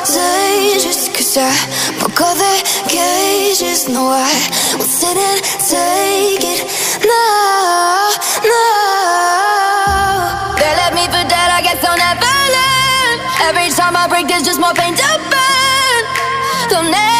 I'm cause I broke all the cages. No, I will sit and take it. No, no. They left me for dead, I guess I'll never learn. Every time I break, there's just more pain to burn. They'll never,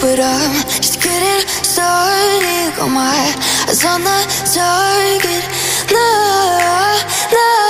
But I'm just getting started. Got my eyes on the target. No, no.